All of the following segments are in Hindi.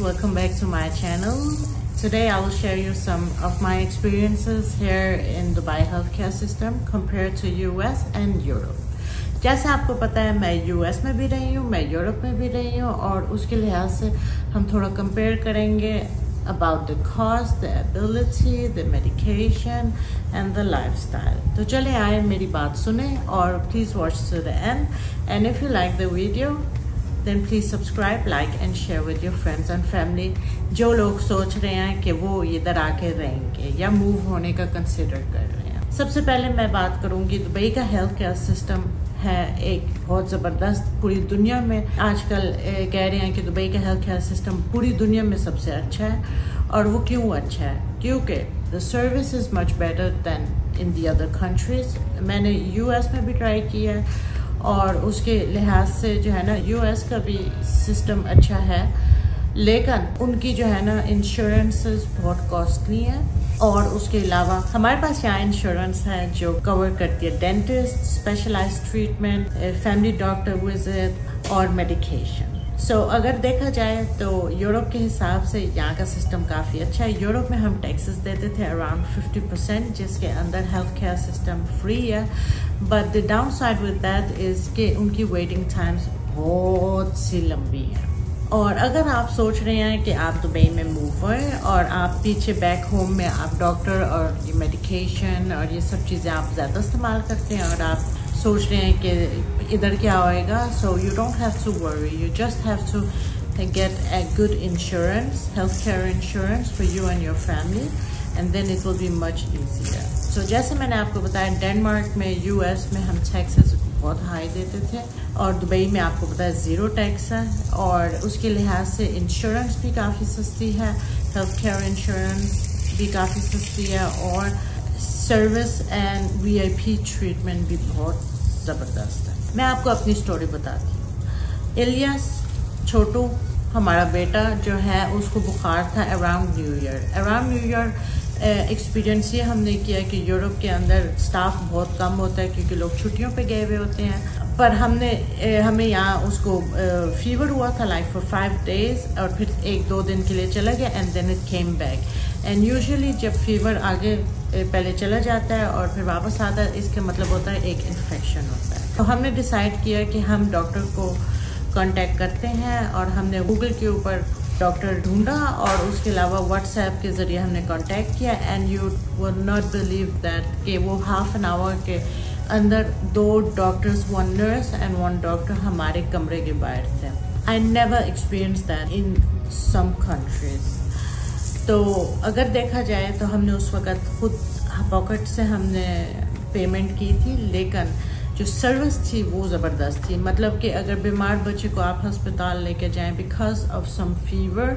welcome back to my channel. Today I will share you some of my experiences here in Dubai healthcare system compared to US and Europe. जैसे आपको पता है मैं यूएस में भी रही हूँ मैं यूरोप में भी रही हूँ और उसके लिहाज से हम थोड़ा कंपेयर करेंगे about the cost, the ability, the medication and the lifestyle. तो चले आए मेरी बात सुने और please watch to the end and if you like the video then please subscribe, like and share with your friends and family. जो लोग सोच रहे हैं कि वो इधर आके रहेंगे या मूव होने का कंसिडर कर रहे हैं। सबसे पहले मैं बात करूँगी दुबई का हेल्थ केयर सिस्टम है एक बहुत ज़बरदस्त पूरी दुनिया में। आजकल कह रहे हैं कि दुबई का हेल्थ केयर सिस्टम पूरी दुनिया में सबसे अच्छा है और वो क्यों अच्छा है? क्योंकि the service is much better than in the other countries मैंने यूएस में भी ट्राई किया है। और उसके लिहाज से जो है ना यूएस का भी सिस्टम अच्छा है। लेकिन उनकी जो है ना इंश्योरेंसेस बहुत कॉस्टली है। और उसके अलावा हमारे पास यहाँ इंश्योरेंस है जो कवर करती है dentist specialise treatment family doctor visit और मेडिकेशन सो so, अगर देखा जाए तो यूरोप के हिसाब से यहाँ का सिस्टम काफ़ी अच्छा है। यूरोप में हम टैक्सेस देते थे अराउंड 50 परसेंट जिसके अंदर हेल्थ केयर सिस्टम फ्री है। But the downside with that is के उनकी वेटिंग टाइम्स बहुत सी लंबी है। और अगर आप सोच रहे हैं कि आप दुबई में मूव हुए और आप पीछे बैक होम में आप डॉक्टर और ये मेडिकेशन और ये सब चीज़ें आप ज़्यादा इस्तेमाल करते हैं और आप सोच रहे हैं कि इधर क्या होएगा so you don't have to worry you just have to get get a good insurance, healthcare insurance for you and your family, and then it will be much easier. So जैसे मैंने आपको बताया डेनमार्क में यूएस में हम टैक्सेस बहुत हाई देते थे और दुबई में आपको है ज़ीरो टैक्स है और उसके लिहाज से इंश्योरेंस भी काफ़ी सस्ती है हेल्थ केयर इंश्योरेंस भी काफ़ी सस्ती है और सर्विस एंड वीआईपी ट्रीटमेंट भी बहुत ज़बरदस्त है। मैं आपको अपनी स्टोरी बताती हूँ। एलियास छोटू, हमारा बेटा जो है, उसको बुखार था around new year around new year experience ये हमने किया कि यूरोप के अंदर स्टाफ बहुत कम होता है क्योंकि लोग छुट्टियों पे गए हुए होते हैं। पर हमने हमें यहाँ उसको फीवर हुआ था लाइक फॉर फाइव डेज़ और फिर एक दो दिन के लिए चला गया and then it came back and usually जब फीवर आगे पहले चला जाता है और फिर वापस आता है। इसका मतलब होता है एक इन्फेक्शन होता है। तो हमने डिसाइड किया कि हम डॉक्टर को कांटेक्ट करते हैं और हमने गूगल के ऊपर डॉक्टर ढूंढा और उसके अलावा व्हाट्सएप के ज़रिए हमने कांटेक्ट किया। And you would not believe that कि वो हाफ़ एन आवर के अंदर दो doctors one nurse and one doctor हमारे कमरे के बाहर थे। I never experience that in some countries तो अगर देखा जाए तो हमने उस वक़्त खुद पॉकेट से हमने पेमेंट की थी, लेकिन जो सर्विस थी वो ज़बरदस्त थी। मतलब कि अगर बीमार बच्चे को आप अस्पताल लेके जाएँ बिकॉज़ ऑफ़ सम फीवर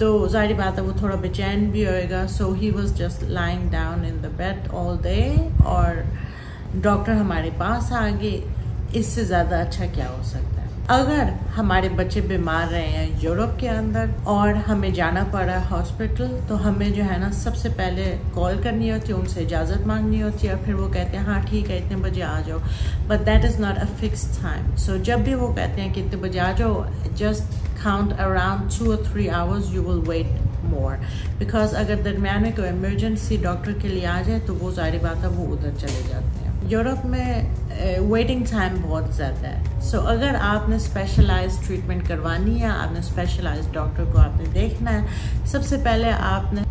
तो ज़ाहिर बात है वो थोड़ा बेचैन भी होएगा। So he was just lying down in the bed all day और डॉक्टर हमारे पास आ गए। इससे ज़्यादा अच्छा क्या हो सकता अगर हमारे बच्चे बीमार रहे हैं यूरोप के अंदर और हमें जाना पड़ा हॉस्पिटल तो हमें जो है ना सबसे पहले कॉल करनी होती है, उनसे इजाज़त मांगनी होती है और फिर वो कहते हैं हाँ ठीक है, इतने बजे आ जाओ। But that is not a fix time so जब भी वो कहते हैं कि इतने बजे आ जाओ जस्ट काउंट अराउंड टू और three hours you will wait more because अगर दरमियान में कोई इमरजेंसी डॉक्टर के लिए आ जाए तो वो जारी बात है, वो उधर चले जाते हैं। यूरोप में वेटिंग टाइम बहुत ज़्यादा है। सो so, अगर आपने स्पेशलाइज ट्रीटमेंट करवानी है आपने स्पेशलाइज डॉक्टर को आपने देखना है सबसे पहले आपने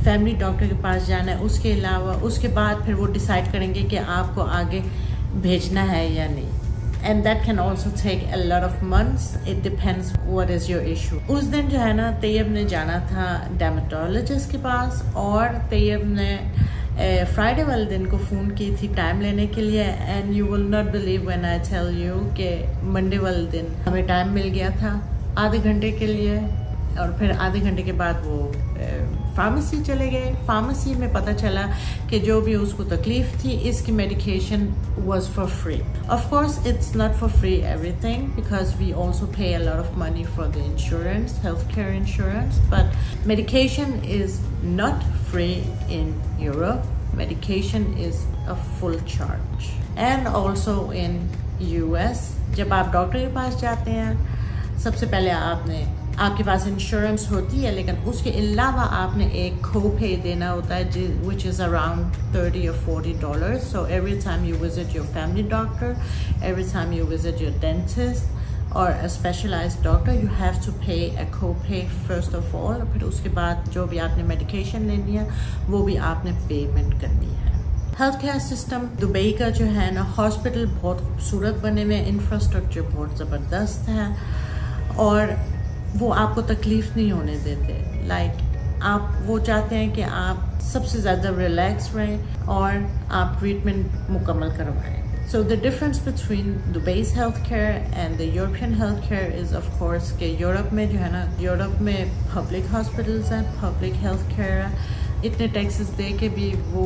फैमिली डॉक्टर के पास जाना है। उसके अलावा उसके बाद फिर वो डिसाइड करेंगे कि आपको आगे भेजना है या नहीं। And that can also take a lot of months it depends what is your issue उस दिन जो है ना तैयब ने जाना था डेमाटोलॉजिस्ट के पास और तैयब ने फ्राइडे वाले दिन को फ़ोन की थी टाइम लेने के लिए and you will not believe when I tell you कि मंडे वाले दिन हमें टाइम मिल गया था आधे घंटे के लिए, और फिर आधे घंटे के बाद वो फार्मेसी चले गए। फार्मेसी में पता चला कि जो भी उसको तकलीफ़ थी, इसकी medication was for free of course it's not for free everything because we also pay a lot of money for the insurance health care insurance but medication is not free in Europe. Medication is a full charge. And also in US, जब आप डॉक्टर के पास जाते हैं सबसे पहले आपने आपके पास इंश्योरेंस होती है लेकिन उसके अलावा आपने एक खो पे देना होता है विच इज़ अराउंड थर्टी और forty dollar so every time you visit your family doctor every time you visit your dentist और a specialize doctor you have to pay a खो पे फ़र्स्ट ऑफ़ ऑल फिर उसके बाद जो भी आपने मेडिकेशन लेनी है वो भी आपने पेमेंट करनी है। हेल्थ केयर सिस्टम दुबई का जो है ना हॉस्पिटल बहुत खूबसूरत बने हुए हैं इंफ्रास्ट्रक्चर बहुत ज़बरदस्त है और वो आपको तकलीफ़ नहीं होने देते। लाइक like, आप वो चाहते हैं कि आप सबसे ज़्यादा रिलैक्स रहें और आप ट्रीटमेंट मुकम्मल करवाएँ। So the difference between Dubai's healthcare and the European healthcare is of course कि यूरोप में जो है ना यूरोप में पब्लिक हॉस्पिटल्स हैं पब्लिक हेल्थ केयर है इतने टैक्सेस दे के भी वो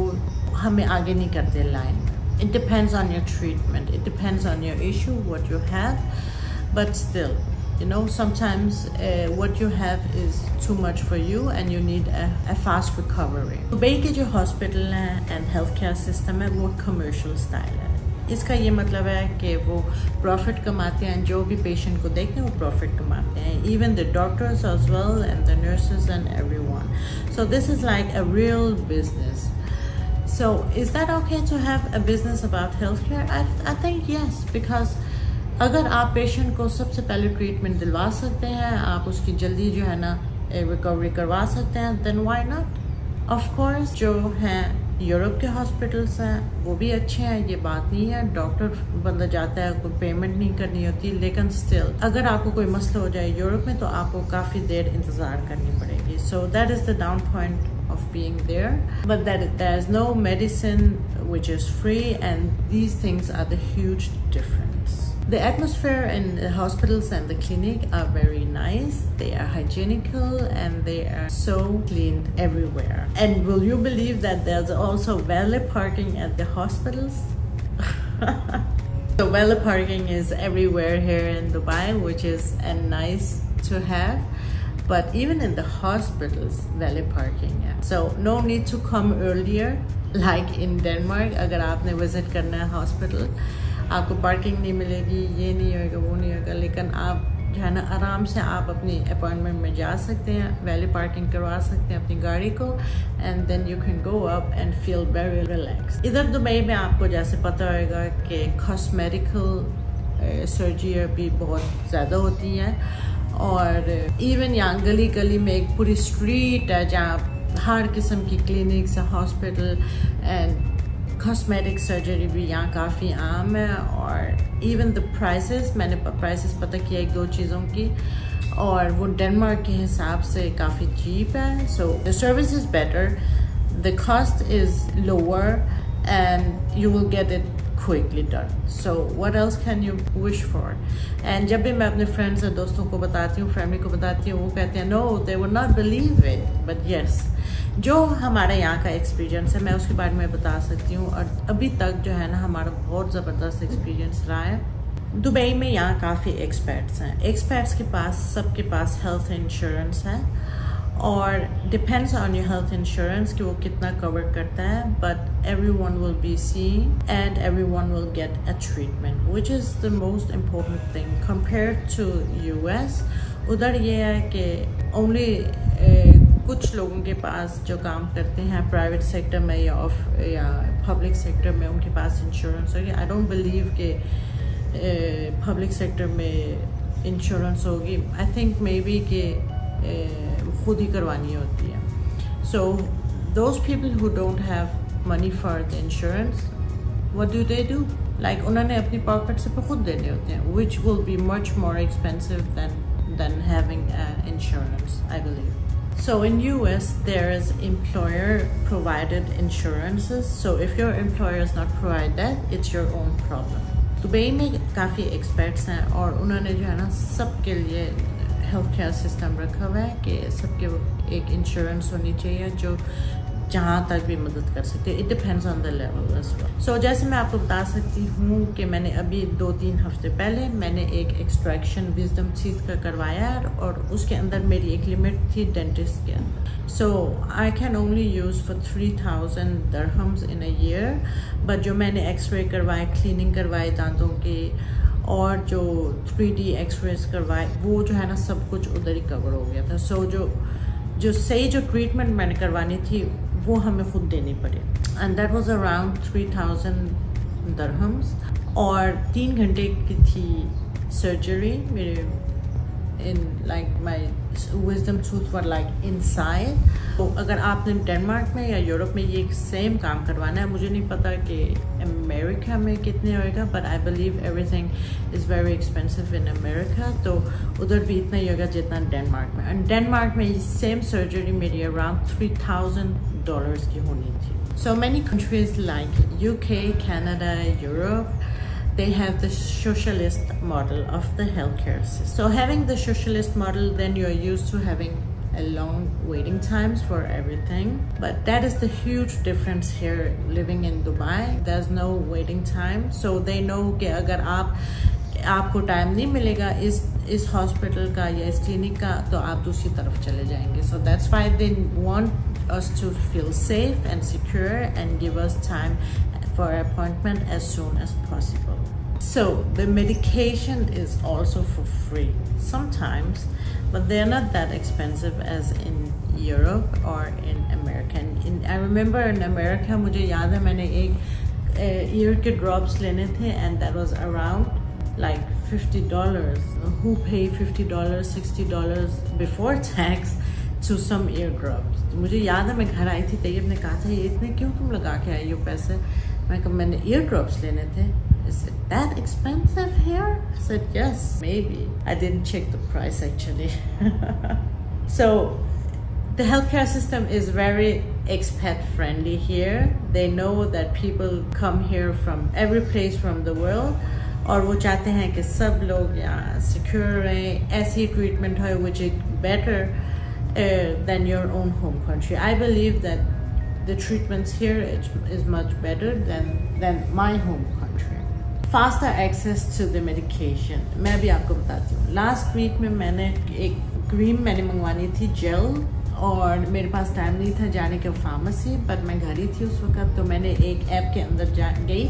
हमें आगे नहीं करते लाइन में it depends on your treatment it depends on your issue what you have but still you know sometimes uh, what you have is too much for you and you need a, a fast recovery Dubai के जो हॉस्पिटल हैं एंड हेल्थ केयर सिस्टम है वो कमर्शियल स्टाइल है इसका ये मतलब है कि वो प्रॉफिट कमाते हैं जो भी पेशेंट को देखते हैं वो प्रॉफिट कमाते हैं. Even the doctors as well and the nurses and everyone so this is like a real business So is that okay to have a business about healthcare? I, I think yes, because अगर आप पेशेंट को सबसे पहले ट्रीटमेंट दिलवा सकते हैं आप उसकी जल्दी जो है ना रिकवरी करवा सकते हैं then why not of course जो हैं यूरोप के हॉस्पिटल्स हैं, वो भी अच्छे हैं, ये बात नहीं है। डॉक्टर बंदा जाता है, कोई पेमेंट नहीं करनी होती, लेकिन स्टिल अगर आपको कोई मसला हो जाए यूरोप में तो आपको काफ़ी देर इंतज़ार करनी पड़ेगी। So that is the down point of being there but that is no medicine which is free and these things are the huge difference. The atmosphere in the hospitals and the clinic are very nice. They are hygienical and they are so clean everywhere. And will you believe that there's also valet parking at the hospitals? so valet parking is everywhere here in Dubai, which is a nice to have. But even in the hospitals, valet parking. Yeah. So no need to come earlier like in Denmark अगर आपने visit करना है hospital आपको पार्किंग नहीं मिलेगी, ये नहीं होगा वो नहीं होगा लेकिन आप जो है ना, आराम से आप अपनी अपॉइंटमेंट में जा सकते हैं वैली पार्किंग करवा सकते हैं अपनी गाड़ी को and then you can go up and feel very relax इधर दुबई में आपको जैसे पता होगा कि कॉस्मेटिकल सर्जरी भी बहुत ज़्यादा होती हैं। और इवन यहाँ गली गली में एक पूरी स्ट्रीट है जहाँ हर किस्म की clinics hospital and cosmetic surgery भी यहाँ काफ़ी आम है और इवन द प्राइसेस मैंने प्राइसेस पता किया एक दो चीज़ों की और वो डेनमार्क के हिसाब से काफ़ी चीप है so the service is better the cost is lower and you will get it quickly done. So what else can you wish for? And जब भी मैं अपने friends और दोस्तों को बताती हूँ, family को बताती हूँ, वो कहते हैं, no, they would not believe it. But yes, जो हमारे यहाँ का एक्सपीरियंस है, मैं उसके बारे में बता सकती हूँ। और अभी तक जो है ना, हमारा बहुत ज़बरदस्त एक्सपीरियंस रहा है। दुबई में यहाँ काफ़ी एक्सपर्ट्स हैं। एक्सपर्ट्स के पास, सबके पास हेल्थ इंश्योरेंस है। और depends on your health insurance कि वो कितना कवर करता है but everyone will be see and everyone will get a treatment which is the most important thing compare to U S उधर ये है कि ओनली कुछ लोगों के पास जो काम करते हैं प्राइवेट सेक्टर में या ऑफ़ या पब्लिक सेक्टर में उनके पास इंश्योरेंस होगी। आई डोंट बिलीव के पब्लिक सेक्टर में इंश्योरेंस होगी। आई थिंक मे बी कि खुद ही करवानी होती है so those people who don't have money for the insurance what do they do like उन्होंने अपनी पॉकेट से खुद देने होते हैं which will be much more expensive than having uh, insurance, I believe. So in US, there is employer provided insurances. So if your employer is not provide that, it's your own problem. Dubai में काफ़ी एक्सपर्ट्स हैं और उन्होंने जो है ना सबके लिए हेल्थ केयर सिस्टम रखा हुआ है कि सबके एक इंश्योरेंस होनी चाहिए जो जहाँ तक भी मदद कर सकते हैं it depends on the level so जैसे मैं आपको बता सकती हूँ कि मैंने अभी दो तीन हफ़्ते पहले मैंने एक एक्सट्रैक्शन विजडम चीज़ का करवाया और उसके अंदर मेरी एक लिमिट थी डेंटिस्ट के अंदर। So I can only use for three thousand dirhams in a year but जो मैंने एक्सरे करवाए क्लीनिंग करवाए दांतों के और जो थ्री डी एक्सरेज करवाए वो जो है ना सब कुछ उधर ही कवर हो गया था। सो so, जो जो सही जो ट्रीटमेंट मैंने करवानी थी वो हमें खुद देनी पड़े। And that was around three thousand dirhams और तीन घंटे की थी सर्जरी मेरे in like my wisdom tooth were like inside तो अगर आपने डेनमार्क में या यूरोप में ये सेम काम करवाना है मुझे नहीं पता कि अमेरिका में कितने होएगा but I believe everything is very expensive in America तो उधर भी इतना ही होगा जितना डेनमार्क में। एंड डेनमार्क में सेम सर्जरी मेरी अराउंड थ्री थाउज़ेंड डॉलर्स की होनी थी। So many countries like UK, Canada, Europe, they have the socialist model of the healthcare system. So having the socialist model, then you're used to having a long waiting times for everything but that is the huge difference here living in Dubai there's no waiting time so they know कि अगर आप आपको टाइम नहीं मिलेगा इस इस हॉस्पिटल का या इस क्लिनिक का तो आप दूसरी तरफ चले जाएंगे so that's why they want us to feel safe and secure and give us time for appointment as soon as possible. So the medication is also for free sometimes but they're not that expensive as in Europe or in America. In, I remember in America, मुझे याद है मैंने एक ear के drops लेने थे and that was around like $50. Who pay $50, $60 before tax to some ear drops? मुझे याद है मैं घर आई थी तैयब ने कहा था ये इतने क्यों तुम लगा के आई हो पैसे मैं कहा मैंने ear drops लेने थे is it that expensive here? I said, yes, maybe. I didn't check the price actually. so the healthcare system is very expat friendly here. They know that people come here from every place from the world और वो चाहते हैं कि सब लोग यहाँ सिक्योर रहें ऐसी ट्रीटमेंट हो which is better uh, than your own home country. I believe that the treatments here is, much better than, than my home country. Faster access to the medication मैं भी आपको बताती हूँ। लास्ट वीक में मैंने एक क्रीम मैंने मंगवानी थी जेल और मेरे पास टाइम नहीं था जाने के फार्मेसी पर मैं घर ही थी उस वक्त तो मैंने एक ऐप के अंदर जा गई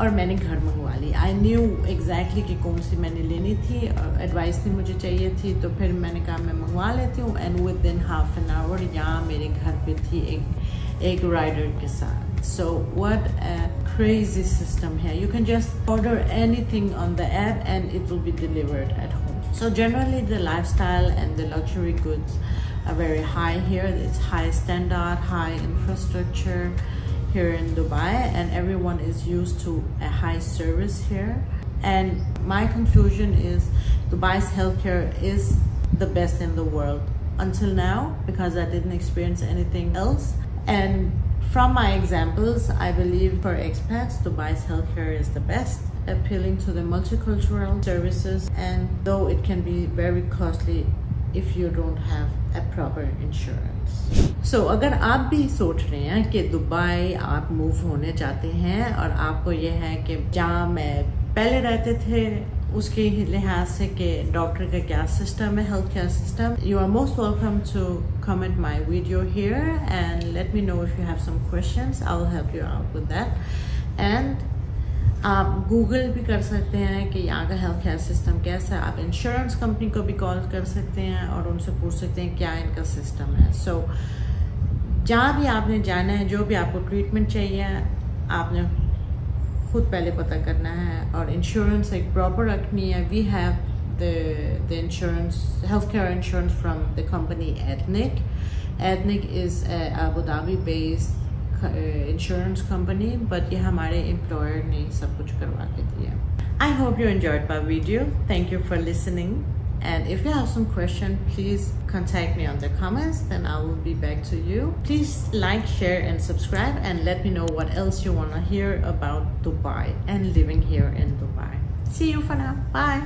और मैंने घर मंगवा ली। आई न्यू एग्जैक्टली कि कौन सी मैंने लेनी थी और एडवाइस भी मुझे चाहिए थी तो फिर मैंने कहा मैं मंगवा लेती हूँ and within half an hour यहाँ मेरे घर पे थी एक egg rider ke. So what a crazy system here. You can just order anything on the app and it will be delivered at home. So generally the lifestyle and the luxury goods are very high here. It's high standard, high infrastructure here in Dubai and everyone is used to a high service here. And my conclusion is Dubai's healthcare is the best in the world until now because I didn't experience anything else. And from my examples, I believe for expats, Dubai's healthcare is the best, appealing to the multicultural services, and though it can be very costly if you don't have a proper insurance. So अगर आप भी सोच रहे हैं कि दुबई आप मूव होने चाहते हैं और आपको ये है कि जहाँ मैं पहले रहते थे उसके लिहाज से कि डॉक्टर का क्या सिस्टम है health care system you are most welcome to comment my video here and let me know if you have some questions I will help you out with that and आप गूगल भी कर सकते हैं कि यहाँ का हेल्थ केयर सिस्टम कैसा है. आप इंश्योरेंस कंपनी को भी कॉल कर सकते हैं और उनसे पूछ सकते हैं क्या इनका सिस्टम है. सो so, जहाँ भी आपने जाना है जो भी आपको ट्रीटमेंट चाहिए आपने खुद पहले पता करना है और इंश्योरेंस एक प्रॉपर रखनी है। We have the insurance health care insurance from the company ethnic ethnic is Abu Dhabi based insurance company but ये हमारे एम्प्लॉयर ने सब कुछ करवा के दिया। I hope you enjoyed my video thank you for listening And if you have some question, please contact me on the comments, then I will be back to you. Please like, share, and subscribe, and let me know what else you want to hear about Dubai and living here in Dubai. See you for now. Bye.